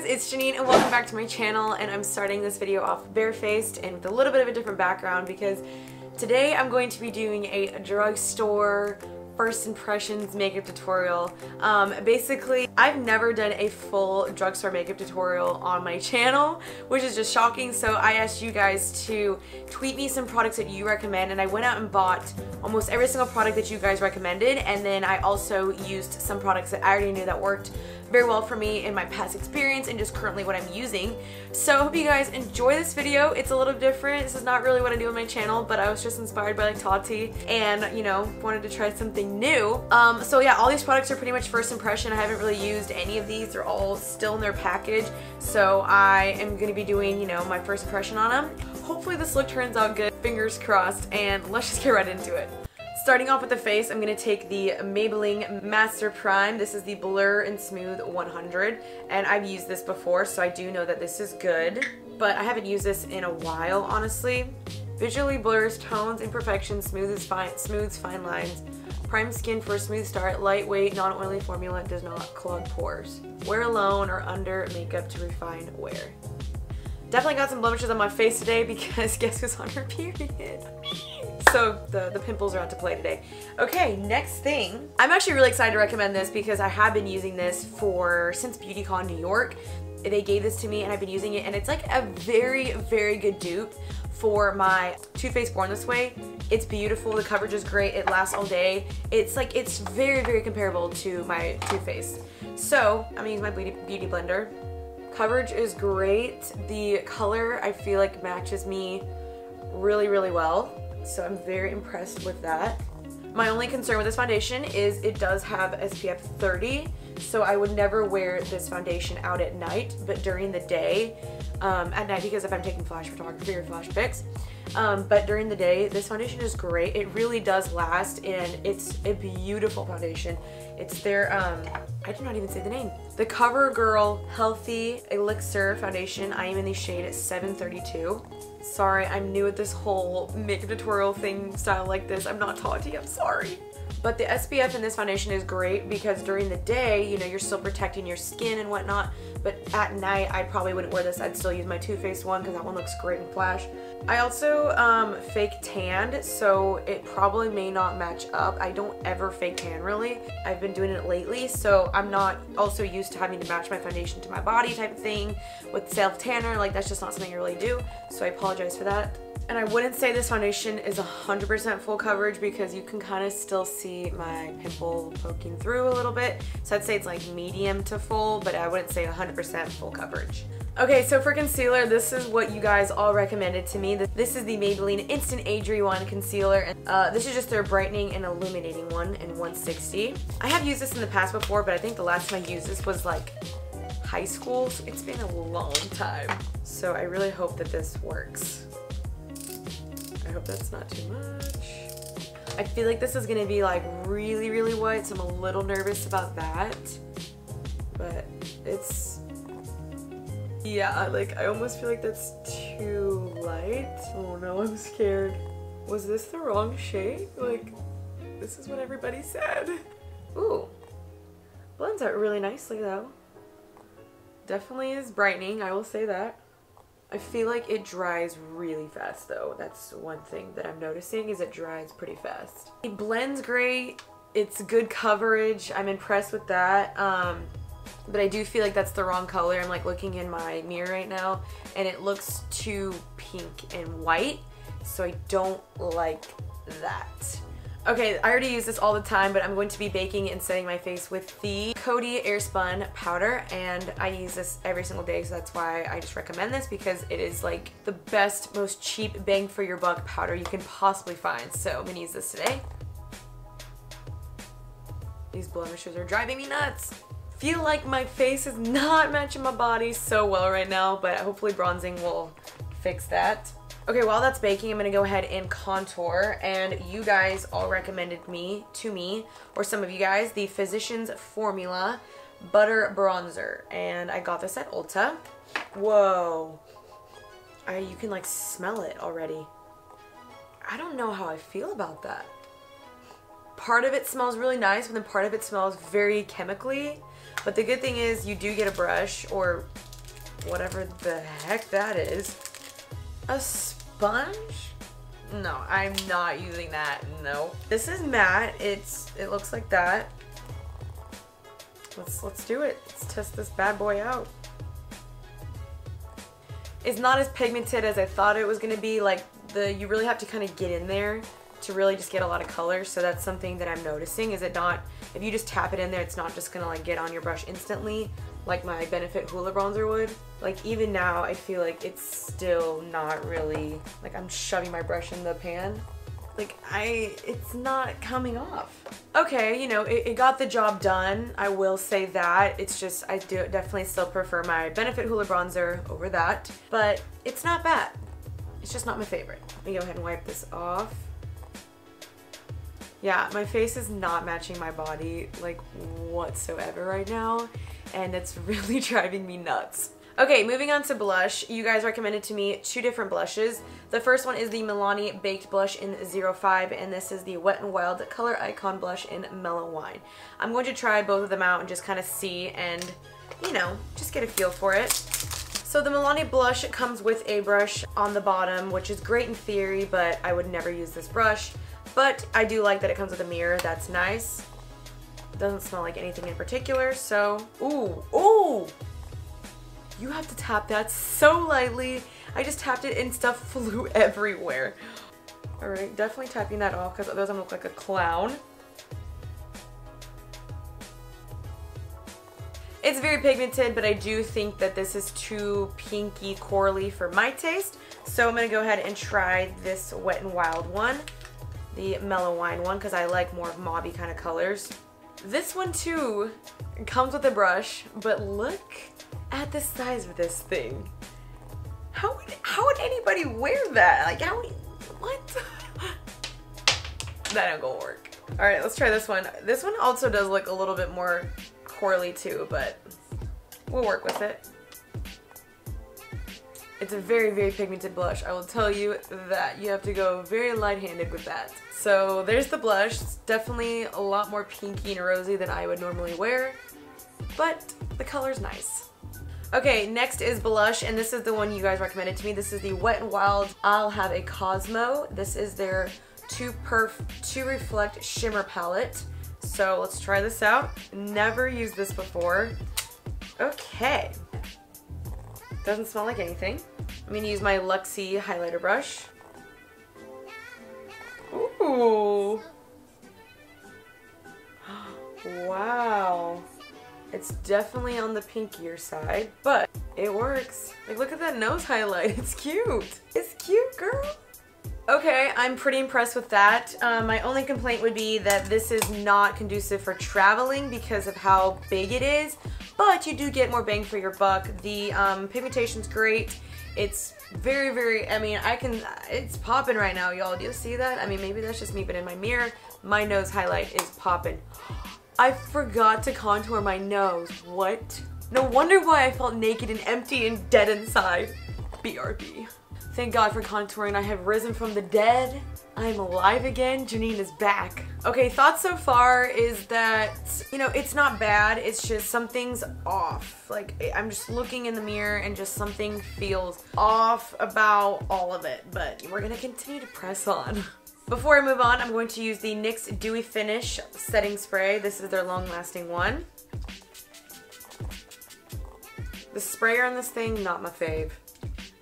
guys, it's Jeanine and welcome back to my channel and I'm starting this video off barefaced and with a little bit of a different background because today I'm going to be doing a drugstore first impressions makeup tutorial. Um, basically, I've never done a full drugstore makeup tutorial on my channel, which is just shocking. So I asked you guys to tweet me some products that you recommend and I went out and bought almost every single product that you guys recommended and then I also used some products that I already knew that worked very well for me in my past experience and just currently what I'm using. So I hope you guys enjoy this video. It's a little different. This is not really what I do on my channel, but I was just inspired by like Tati and, you know, wanted to try something new. Um, so yeah, all these products are pretty much first impression. I haven't really used any of these. They're all still in their package. So I am going to be doing, you know, my first impression on them. Hopefully this look turns out good. Fingers crossed. And let's just get right into it. Starting off with the face, I'm going to take the Maybelline Master Prime. This is the Blur and Smooth 100, and I've used this before, so I do know that this is good, but I haven't used this in a while, honestly. Visually blurs tones, imperfections, smooths fine, smooths fine lines, prime skin for a smooth start, lightweight, non-oily formula, does not clog pores. Wear alone or under makeup to refine wear. Definitely got some blemishes on my face today because guess who's on her period? So the, the pimples are out to play today. Okay, next thing. I'm actually really excited to recommend this because I have been using this for since BeautyCon New York. They gave this to me and I've been using it and it's like a very, very good dupe for my Too Faced Born This Way. It's beautiful, the coverage is great, it lasts all day. It's like, it's very, very comparable to my Too Faced. So, I'm gonna use my Beauty, beauty Blender. Coverage is great. The color I feel like matches me really, really well so I'm very impressed with that. My only concern with this foundation is it does have SPF 30, so I would never wear this foundation out at night, but during the day, um, at night because if I'm taking flash photography or flash pics, um, but during the day, this foundation is great. It really does last, and it's a beautiful foundation. It's their, um, I did not even say the name. The CoverGirl Healthy Elixir Foundation. I am in the shade 732. Sorry, I'm new at this whole makeup tutorial thing style like this. I'm not Tati, I'm sorry. But the SPF in this foundation is great because during the day, you know, you're still protecting your skin and whatnot. But at night, I probably wouldn't wear this. I'd still use my Too Faced one because that one looks great in flash. I also um, fake tanned, so it probably may not match up. I don't ever fake tan really. I've been doing it lately, so I'm not also used to having to match my foundation to my body type of thing with self tanner. Like that's just not something I really do, so I apologize for that. And I wouldn't say this foundation is 100% full coverage because you can kind of still see my pimple poking through a little bit. So I'd say it's like medium to full, but I wouldn't say 100% full coverage. Okay, so for concealer, this is what you guys all recommended to me. This is the Maybelline Instant Age Rewind Concealer. Uh, this is just their brightening and illuminating one in 160. I have used this in the past before, but I think the last time I used this was like high school, so it's been a long time. So I really hope that this works. I hope that's not too much. I feel like this is gonna be like really, really white, so I'm a little nervous about that. But it's, yeah, like I almost feel like that's too light. Oh no, I'm scared. Was this the wrong shade? Like, this is what everybody said. Ooh, blends out really nicely though. Definitely is brightening, I will say that. I feel like it dries really fast though. That's one thing that I'm noticing is it dries pretty fast. It blends great. It's good coverage. I'm impressed with that. Um, but I do feel like that's the wrong color. I'm like looking in my mirror right now and it looks too pink and white. So I don't like that. Okay, I already use this all the time, but I'm going to be baking and setting my face with the Coty Airspun powder, and I use this every single day, so that's why I just recommend this, because it is like the best, most cheap bang for your buck powder you can possibly find. So I'm gonna use this today. These blemishes are driving me nuts. Feel like my face is not matching my body so well right now, but hopefully bronzing will fix that. Okay, while that's baking, I'm to go ahead and contour. And you guys all recommended me, to me, or some of you guys, the Physicians Formula Butter Bronzer. And I got this at Ulta. Whoa. I, you can like smell it already. I don't know how I feel about that. Part of it smells really nice, but then part of it smells very chemically. But the good thing is you do get a brush or whatever the heck that is. A sponge? No, I'm not using that. No. This is matte. It's it looks like that. Let's let's do it. Let's test this bad boy out. It's not as pigmented as I thought it was gonna be. Like the you really have to kind of get in there to really just get a lot of color. So that's something that I'm noticing. Is it not? If you just tap it in there, it's not just gonna like get on your brush instantly like my Benefit Hoola bronzer would. Like even now, I feel like it's still not really, like I'm shoving my brush in the pan. Like I, it's not coming off. Okay, you know, it, it got the job done. I will say that. It's just, I do definitely still prefer my Benefit Hoola bronzer over that, but it's not bad. It's just not my favorite. Let me go ahead and wipe this off. Yeah, my face is not matching my body like whatsoever right now and it's really driving me nuts. Okay, moving on to blush. You guys recommended to me two different blushes. The first one is the Milani Baked Blush in 05, and this is the Wet n Wild Color Icon Blush in Mellow Wine. I'm going to try both of them out and just kind of see and, you know, just get a feel for it. So the Milani blush comes with a brush on the bottom, which is great in theory, but I would never use this brush. But I do like that it comes with a mirror, that's nice. Doesn't smell like anything in particular, so, ooh, ooh! You have to tap that so lightly. I just tapped it and stuff flew everywhere. All right, definitely tapping that off because otherwise I'm look like a clown. It's very pigmented, but I do think that this is too pinky corally for my taste. So I'm gonna go ahead and try this Wet n Wild one, the Mellow Wine one, because I like more of mauvey kind of colors. This one too comes with a brush, but look at the size of this thing. How would, how would anybody wear that? Like how, what? that ain't gonna work. All right, let's try this one. This one also does look a little bit more corally too, but we'll work with it. It's a very, very pigmented blush. I will tell you that you have to go very light-handed with that. So there's the blush. It's definitely a lot more pinky and rosy than I would normally wear, but the color's nice. Okay, next is blush, and this is the one you guys recommended to me. This is the Wet n Wild I'll Have a Cosmo. This is their Too Perf To Reflect Shimmer Palette. So let's try this out. Never used this before. Okay. Doesn't smell like anything. I'm gonna use my Luxie highlighter brush. Wow. It's definitely on the pinkier side, but it works. Like, look at that nose highlight. It's cute. It's cute, girl. Okay, I'm pretty impressed with that. Um, my only complaint would be that this is not conducive for traveling because of how big it is, but you do get more bang for your buck. The um, pigmentation's great. It's very, very, I mean, I can, it's popping right now, y'all. Do you see that? I mean, maybe that's just me, but in my mirror, my nose highlight is popping. I forgot to contour my nose. What? No wonder why I felt naked and empty and dead inside. BRB. Thank God for contouring. I have risen from the dead. I am alive again. Jeanine is back. Okay, thoughts so far is that, you know, it's not bad. It's just something's off. Like, I'm just looking in the mirror and just something feels off about all of it. But we're gonna continue to press on. Before I move on, I'm going to use the NYX Dewy Finish Setting Spray. This is their long-lasting one. The sprayer on this thing, not my fave.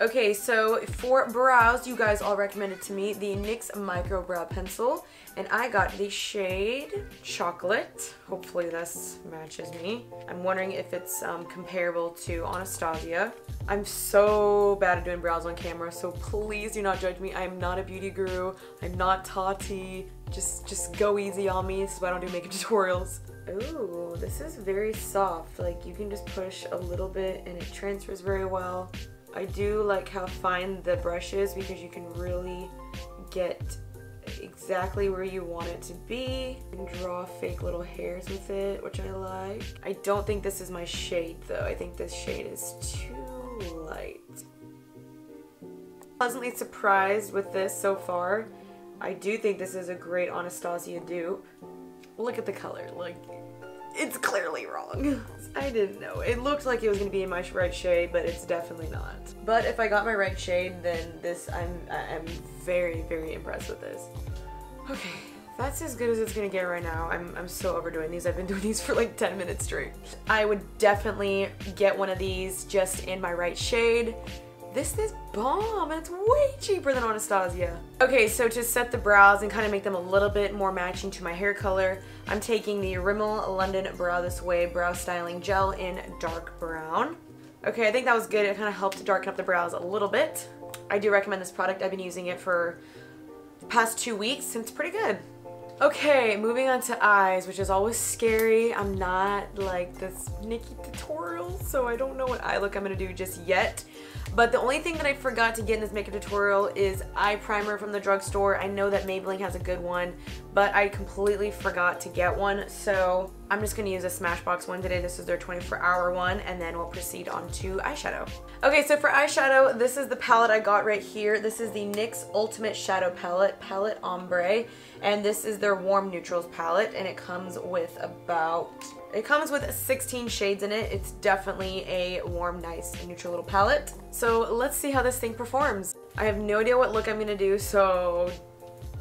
Okay, so for brows, you guys all recommended to me the NYX Micro Brow Pencil, and I got the shade Chocolate. Hopefully this matches me. I'm wondering if it's um, comparable to Anastasia. I'm so bad at doing brows on camera, so please do not judge me. I'm not a beauty guru. I'm not Tati. Just, just go easy on me. Why I don't do makeup tutorials. Ooh, this is very soft. Like you can just push a little bit and it transfers very well. I do like how fine the brush is because you can really get exactly where you want it to be and draw fake little hairs with it, which I like. I don't think this is my shade though. I think this shade is too light. Pleasantly surprised with this so far. I do think this is a great Anastasia dupe. Look at the color, like it's clearly wrong. I didn't know. It looked like it was gonna be in my right shade, but it's definitely not. But if I got my right shade, then this, I'm, I'm very, very impressed with this. Okay, that's as good as it's gonna get right now. I'm, I'm so overdoing these. I've been doing these for like 10 minutes straight. I would definitely get one of these just in my right shade. This is bomb and it's way cheaper than Anastasia. Okay, so to set the brows and kind of make them a little bit more matching to my hair color, I'm taking the Rimmel London Brow This Way Brow Styling Gel in dark brown. Okay, I think that was good. It kind of helped to darken up the brows a little bit. I do recommend this product. I've been using it for the past two weeks and it's pretty good. Okay, moving on to eyes, which is always scary. I'm not like this Nikkie tutorial, so I don't know what eye look I'm gonna do just yet. But the only thing that I forgot to get in this makeup tutorial is eye primer from the drugstore. I know that Maybelline has a good one, but I completely forgot to get one. So I'm just gonna use a Smashbox one today. This is their 24 hour one, and then we'll proceed on to eyeshadow. Okay, so for eyeshadow, this is the palette I got right here. This is the NYX Ultimate Shadow Palette, Palette Ombre, and this is their Warm Neutrals palette, and it comes with about it comes with 16 shades in it. It's definitely a warm, nice, neutral little palette. So let's see how this thing performs. I have no idea what look I'm gonna do, so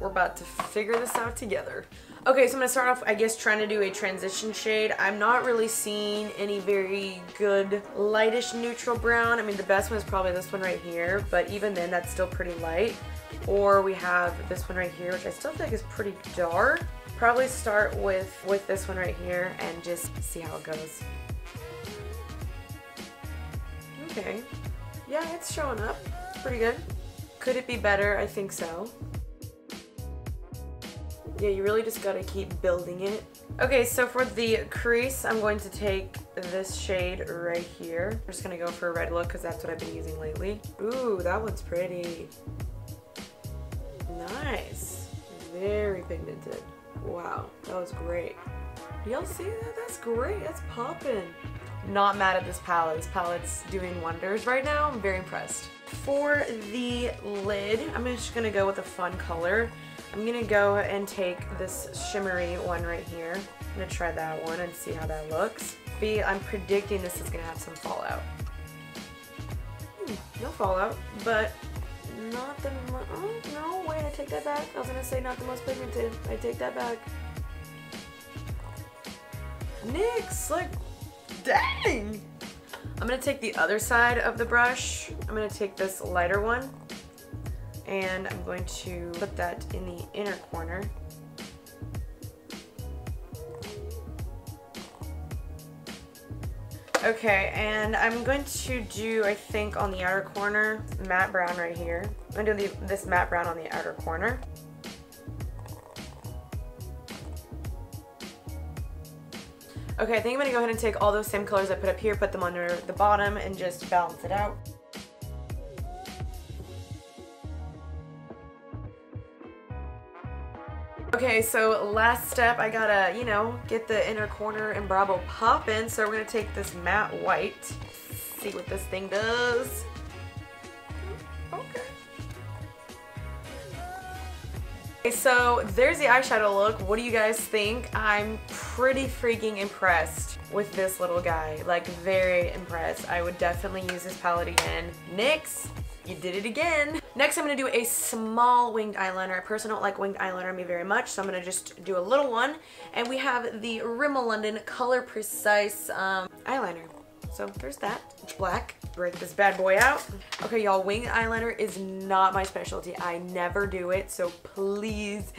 we're about to figure this out together. Okay, so I'm gonna start off, I guess, trying to do a transition shade. I'm not really seeing any very good lightish neutral brown. I mean, the best one is probably this one right here, but even then, that's still pretty light. Or we have this one right here, which I still think is pretty dark. Probably start with, with this one right here and just see how it goes. Okay. Yeah, it's showing up. Pretty good. Could it be better? I think so. Yeah, you really just gotta keep building it. Okay, so for the crease, I'm going to take this shade right here. I'm just gonna go for a red look because that's what I've been using lately. Ooh, that one's pretty. Nice. Very pigmented. Wow, that was great. Y'all see that? That's great. That's popping. Not mad at this palette. This palette's doing wonders right now. I'm very impressed. For the lid, I'm just gonna go with a fun color. I'm gonna go and take this shimmery one right here. I'm gonna try that one and see how that looks. B, I'm predicting this is gonna have some fallout. Hmm, no fallout, but not the, oh, no, wait, I take that back. I was gonna say not the most pigmented. I take that back. NYX, like, dang! I'm gonna take the other side of the brush. I'm gonna take this lighter one and I'm going to put that in the inner corner. Okay, and I'm going to do, I think, on the outer corner, matte brown right here. I'm going to do this matte brown on the outer corner. Okay, I think I'm to go ahead and take all those same colors I put up here, put them under the bottom, and just balance it out. Okay, so last step, I gotta, you know, get the inner corner and Bravo popping. So we're gonna take this matte white, see what this thing does. Okay. So there's the eyeshadow look. What do you guys think? I'm pretty freaking impressed with this little guy. Like, very impressed. I would definitely use this palette again. NYX, you did it again. Next, I'm gonna do a small winged eyeliner. I personally don't like winged eyeliner me very much, so I'm gonna just do a little one. And we have the Rimmel London Color Precise um, eyeliner. So there's that. It's black. Break this bad boy out. Okay, y'all, winged eyeliner is not my specialty. I never do it, so please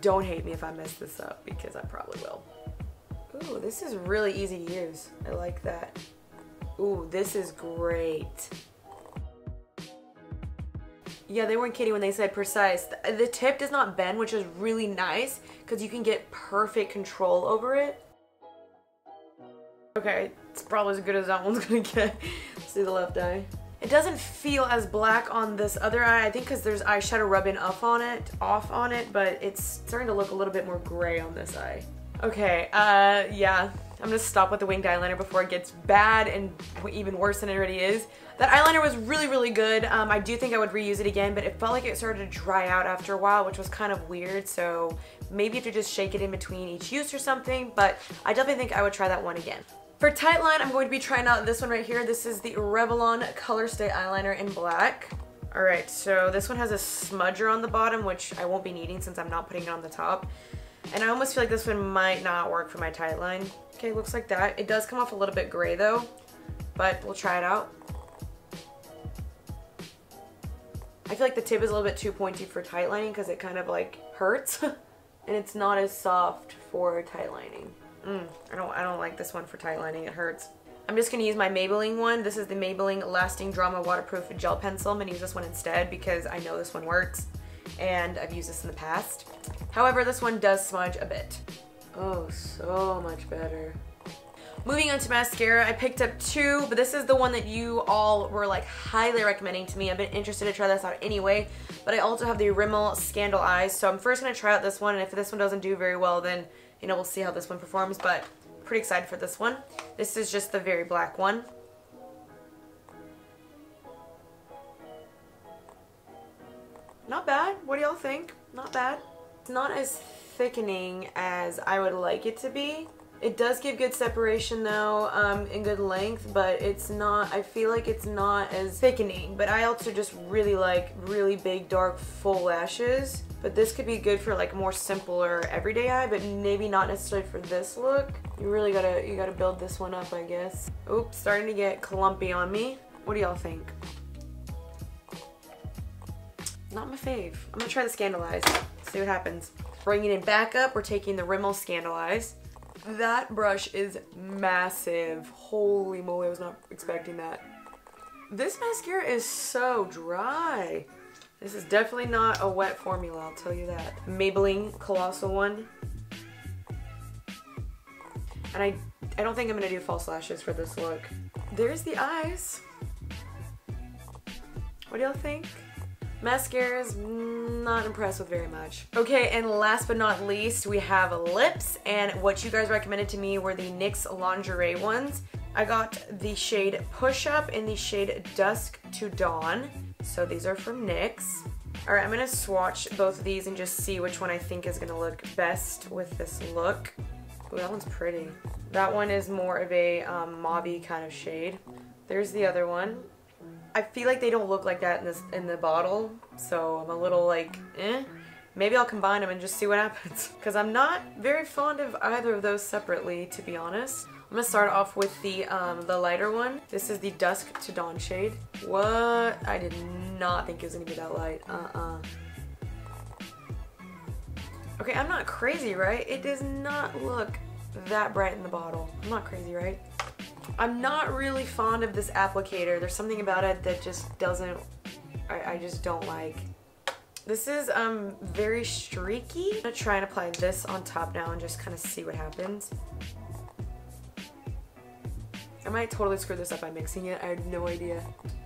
don't hate me if I mess this up, because I probably will. Ooh, this is really easy to use. I like that. Ooh, this is great. Yeah, they weren't kidding when they said precise. The tip does not bend, which is really nice because you can get perfect control over it. Okay, it's probably as good as that one's gonna get. See the left eye. It doesn't feel as black on this other eye, I think because there's eyeshadow rubbing off on it, off on it, but it's starting to look a little bit more gray on this eye. Okay, uh, yeah, I'm gonna stop with the winged eyeliner before it gets bad and even worse than it already is. That eyeliner was really, really good. Um, I do think I would reuse it again, but it felt like it started to dry out after a while, which was kind of weird. So maybe if you just shake it in between each use or something, but I definitely think I would try that one again. For Tightline, I'm going to be trying out this one right here. This is the Revlon ColorStay Eyeliner in black. All right, so this one has a smudger on the bottom, which I won't be needing since I'm not putting it on the top. And I almost feel like this one might not work for my Tightline. Okay, looks like that. It does come off a little bit gray though, but we'll try it out. I feel like the tip is a little bit too pointy for tight lining because it kind of like hurts and it's not as soft for tight lining. Mm, I don't I don't like this one for tight lining. It hurts. I'm just going to use my Maybelline one. This is the Maybelline Lasting Drama Waterproof Gel Pencil. I'm going to use this one instead because I know this one works and I've used this in the past. However, this one does smudge a bit. Oh, so much better. Moving on to mascara, I picked up two, but this is the one that you all were like highly recommending to me. I've been interested to try this out anyway, but I also have the Rimmel Scandaleyes, so I'm first going to try out this one, and if this one doesn't do very well, then, you know, we'll see how this one performs, but pretty excited for this one. This is just the very black one. Not bad. What do y'all think? Not bad. It's not as thickening as I would like it to be. It does give good separation though, um, and good length, but it's not, I feel like it's not as thickening. But I also just really like really big, dark, full lashes. But this could be good for like more simpler everyday eye, but maybe not necessarily for this look. You really gotta, you gotta build this one up, I guess. Oops, starting to get clumpy on me. What do y'all think? Not my fave. I'm gonna try the Scandaleyes, see what happens. Bringing it back up, we're taking the Rimmel Scandaleyes. That brush is massive. Holy moly, I was not expecting that. This mascara is so dry. This is definitely not a wet formula, I'll tell you that. Maybelline Colossal one. And I, I don't think I'm gonna do false lashes for this look. There's the eyes. What do y'all think? Mascaras, not impressed with very much. Okay, and last but not least, we have lips, and what you guys recommended to me were the NYX Lingerie ones. I got the shade Push Up and the shade Dusk to Dawn. So these are from NYX. Alright, I'm going to swatch both of these and just see which one I think is going to look best with this look. Ooh, that one's pretty. That one is more of a um, mauve kind of shade. There's the other one. I feel like they don't look like that in this in the bottle, so I'm a little like, eh. Maybe I'll combine them and just see what happens. Because I'm not very fond of either of those separately, to be honest. I'm gonna start off with the um, the lighter one. This is the Dusk to Dawn shade. What? I did not think it was gonna be that light. Uh-uh. Okay, I'm not crazy, right? It does not look that bright in the bottle. I'm not crazy, right? I'm not really fond of this applicator. There's something about it that just doesn't, I, I just don't like. This is um very streaky. I'm gonna try and apply this on top now and just kind of see what happens. I might totally screw this up by mixing it. I have no idea.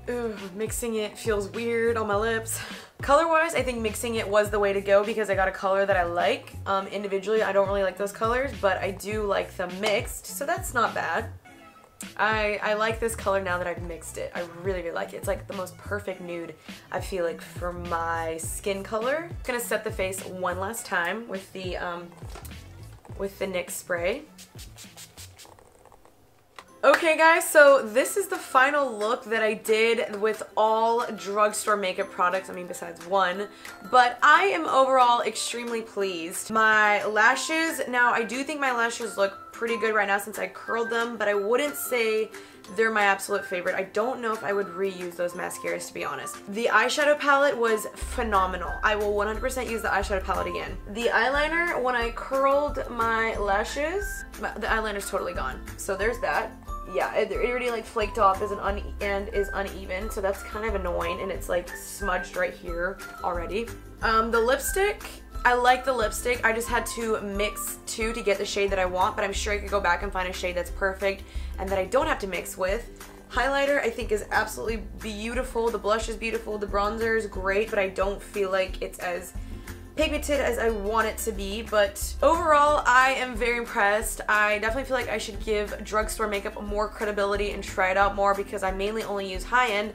Ugh, mixing it feels weird on my lips. Color-wise, I think mixing it was the way to go because I got a color that I like. Um, individually, I don't really like those colors, but I do like them mixed, so that's not bad. I, I like this color now that I've mixed it. I really, really like it. It's like the most perfect nude, I feel like, for my skin color. I'm gonna set the face one last time with the, um, with the NYX spray. Okay guys, so this is the final look that I did with all drugstore makeup products, I mean besides one, but I am overall extremely pleased. My lashes, now I do think my lashes look pretty good right now since I curled them, but I wouldn't say they're my absolute favorite. I don't know if I would reuse those mascaras to be honest. The eyeshadow palette was phenomenal. I will 100% use the eyeshadow palette again. The eyeliner, when I curled my lashes, the eyeliner's totally gone. So there's that yeah, it, already like flaked off as an un and is uneven, so that's kind of annoying, and it's like smudged right here already. Um, the lipstick, I like the lipstick. I just had to mix two to get the shade that I want, but I'm sure I could go back and find a shade that's perfect and that I don't have to mix with. Highlighter I think is absolutely beautiful. The blush is beautiful. The bronzer is great, but I don't feel like it's as pigmented as I want it to be, but overall I am very impressed. I definitely feel like I should give drugstore makeup more credibility and try it out more because I mainly only use high-end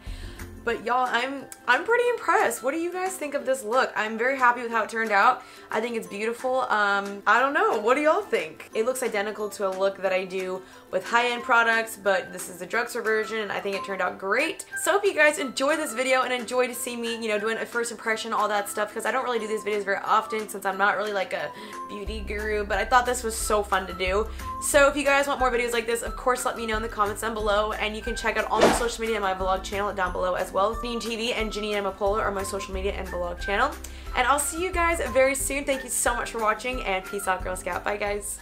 but y'all, I'm I'm pretty impressed. What do you guys think of this look? I'm very happy with how it turned out. I think it's beautiful. Um, I don't know. What do y'all think? It looks identical to a look that I do with high-end products, but this is the drugstore version and I think it turned out great. So if you guys enjoyed this video and enjoyed to see me, you know, doing a first impression, all that stuff, because I don't really do these videos very often since I'm not really like a beauty guru, but I thought this was so fun to do. So if you guys want more videos like this, of course let me know in the comments down below and you can check out all my social media and my vlog channel down below as well. Jeanine TV and Jeanine Amapola are my social media and vlog channel. And I'll see you guys very soon. Thank you so much for watching and peace out Girl Scout. Bye guys.